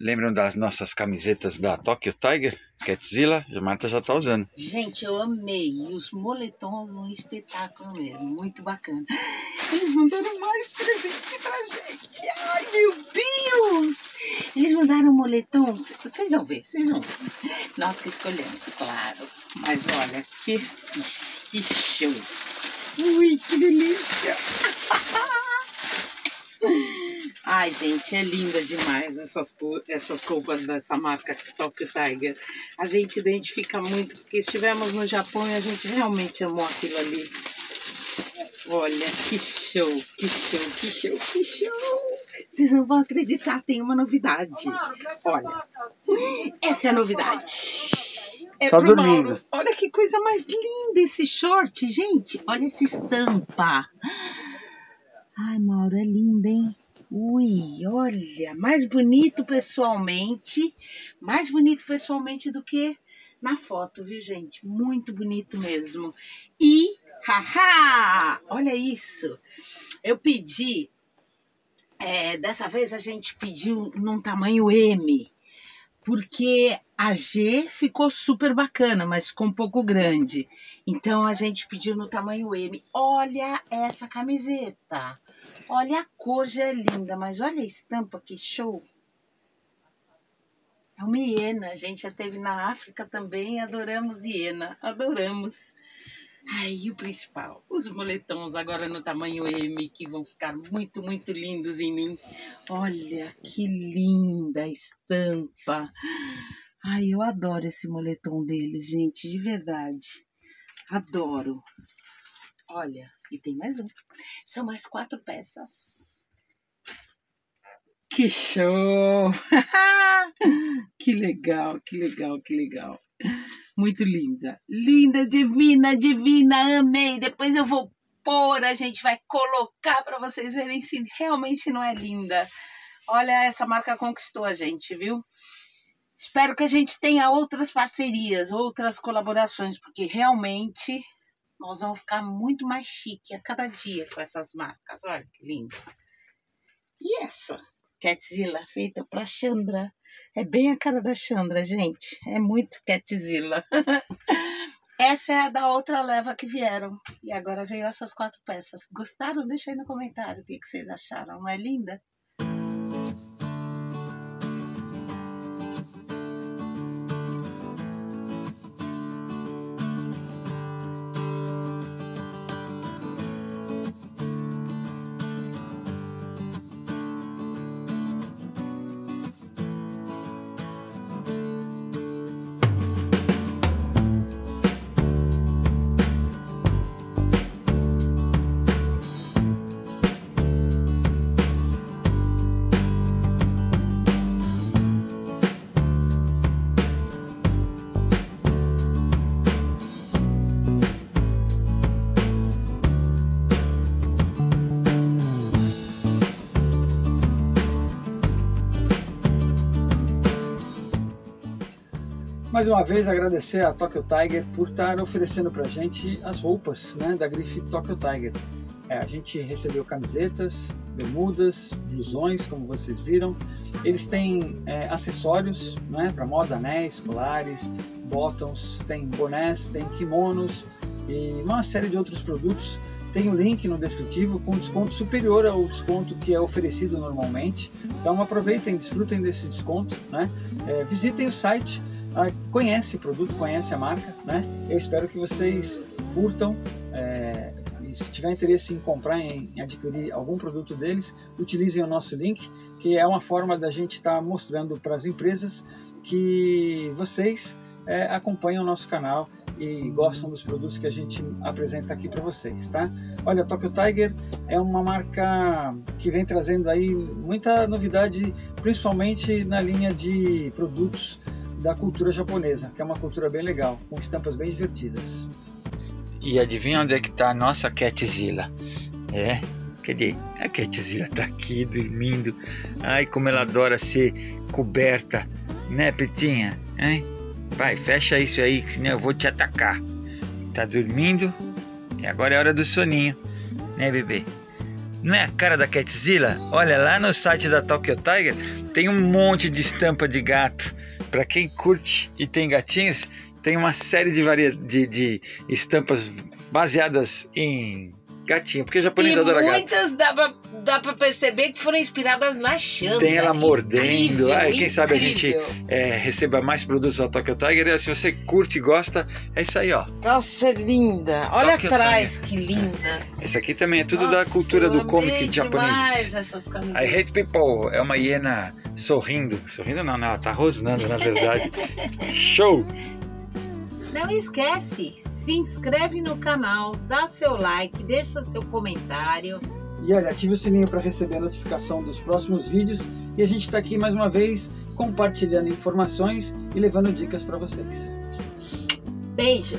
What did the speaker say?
Lembram das nossas camisetas da Tokyo Tiger? Catzilla, a Marta já tá usando. Gente, eu amei. E os moletons, um espetáculo mesmo. Muito bacana. Eles mandaram mais presente pra gente. Ai, meu Deus! Eles mandaram moletom. Vocês vão ver, vocês vão ver. Nós que escolhemos, claro. Mas olha, que, que show. Ui, que delícia. Ai, gente, é linda demais essas, essas roupas dessa marca Tokyo Tiger. A gente identifica muito, porque estivemos no Japão e a gente realmente amou aquilo ali. Olha, que show, que show, que show, que show. Vocês não vão acreditar, tem uma novidade. Olha, essa é a novidade. É tá dormindo. Mauro. Olha que coisa mais linda esse short, gente. Olha essa estampa. Ai, Mauro, é linda, hein? Ui, olha, mais bonito pessoalmente, mais bonito pessoalmente do que na foto, viu, gente? Muito bonito mesmo. E, haha, olha isso. Eu pedi, é, dessa vez a gente pediu num tamanho M, porque a G ficou super bacana, mas ficou um pouco grande. Então a gente pediu no tamanho M. Olha essa camiseta. Olha a cor, já é linda, mas olha a estampa, que show. É uma hiena, a gente já teve na África também, adoramos hiena, adoramos. E o principal, os moletons agora no tamanho M, que vão ficar muito, muito lindos em mim. Olha que linda estampa. Ai, eu adoro esse moletom deles, gente, de verdade. Adoro. Olha, e tem mais um. São mais quatro peças. Que show! que legal, que legal, que legal. Muito linda. Linda, divina, divina, amei. Depois eu vou pôr, a gente vai colocar para vocês verem se realmente não é linda. Olha, essa marca conquistou a gente, viu? Espero que a gente tenha outras parcerias, outras colaborações, porque realmente nós vamos ficar muito mais chique a cada dia com essas marcas. Olha que lindo. E essa Catzilla feita para Chandra. É bem a cara da Chandra, gente. É muito Catzilla. Essa é a da outra leva que vieram. E agora veio essas quatro peças. Gostaram? Deixa aí no comentário o que vocês acharam. Não é linda? Mais uma vez agradecer a Tokyo Tiger por estar oferecendo para a gente as roupas né, da grife Tokyo Tiger. É, a gente recebeu camisetas, bermudas, blusões, como vocês viram. Eles têm é, acessórios né, para moda, anéis, colares, bottoms, tem bonés, tem kimonos e uma série de outros produtos. Tem o um link no descritivo com desconto superior ao desconto que é oferecido normalmente. Então aproveitem, desfrutem desse desconto. Né? É, visitem o site conhece o produto, conhece a marca, né? Eu espero que vocês curtam. É, se tiver interesse em comprar, em, em, adquirir algum produto deles, utilizem o nosso link, que é uma forma da gente estar tá mostrando para as empresas que vocês é, acompanham o nosso canal e gostam dos produtos que a gente apresenta aqui para vocês, tá? Olha, Tokyo Tiger é uma marca que vem trazendo aí muita novidade, principalmente na linha de produtos da cultura japonesa, que é uma cultura bem legal, com estampas bem divertidas. E adivinha onde é que está a nossa Catzilla? É, cadê? A Catzilla está aqui dormindo. Ai, como ela adora ser coberta, né, Petinha? Hein? Vai, fecha isso aí, senão eu vou te atacar. Tá dormindo? E agora é hora do soninho, né, bebê? Não é a cara da Catzilla? Olha, lá no site da Tokyo Tiger tem um monte de estampa de gato. Para quem curte e tem gatinhos, tem uma série de, varia de, de estampas baseadas em gatinho, porque o japonês e adora gato. muitas dá pra, dá pra perceber que foram inspiradas na Xanda. Tem ela mordendo. Incrível, Ai, quem sabe a gente é, receba mais produtos da Tokyo Tiger. Se você curte e gosta, é isso aí, ó. Nossa, linda. Olha Tokyo atrás, que linda. Esse aqui também é tudo da Nossa, cultura eu do comic japonês. essas I camisetas. hate people é uma hiena sorrindo. Sorrindo não, não, ela tá rosnando na verdade. Show! Não esquece, se inscreve no canal, dá seu like, deixa seu comentário. E olha, ative o sininho para receber a notificação dos próximos vídeos. E a gente está aqui mais uma vez compartilhando informações e levando dicas para vocês. Beijo!